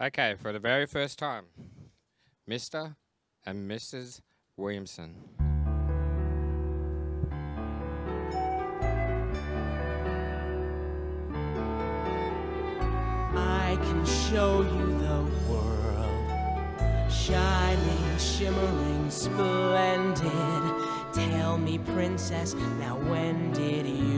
Okay, for the very first time, Mr. and Mrs. Williamson. I can show you the world, shining, shimmering, splendid. Tell me, princess, now when did you?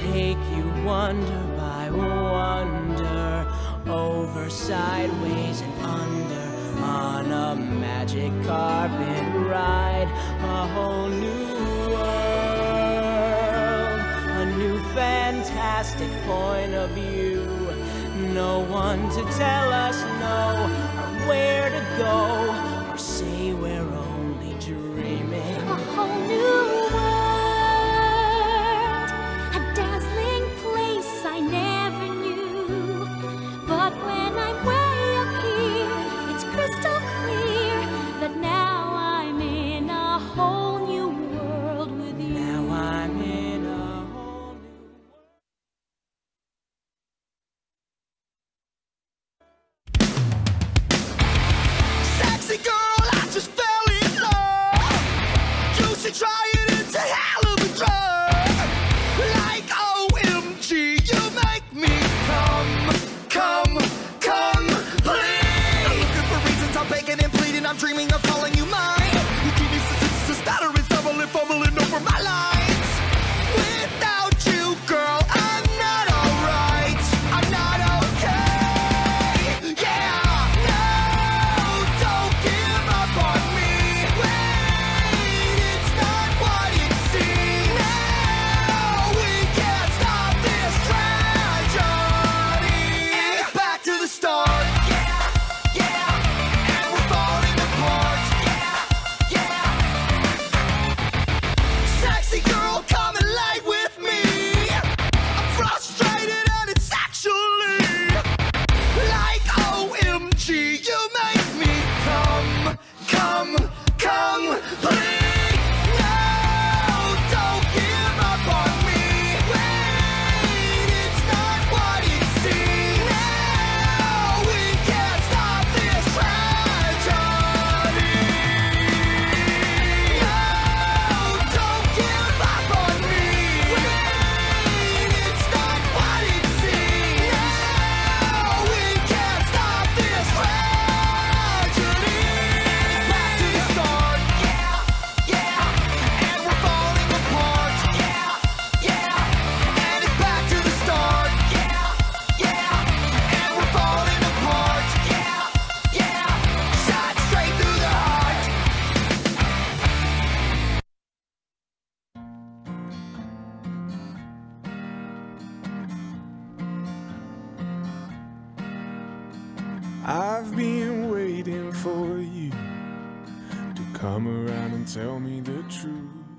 take you wonder by wonder Over, sideways, and under On a magic carpet ride A whole new world A new fantastic point of view. No one to tell us no Or where to go. and I'm dreaming of calling you mine. You keep me stuttering, stumbling, fumbling over my life. sexy girl. I've been waiting for you to come around and tell me the truth.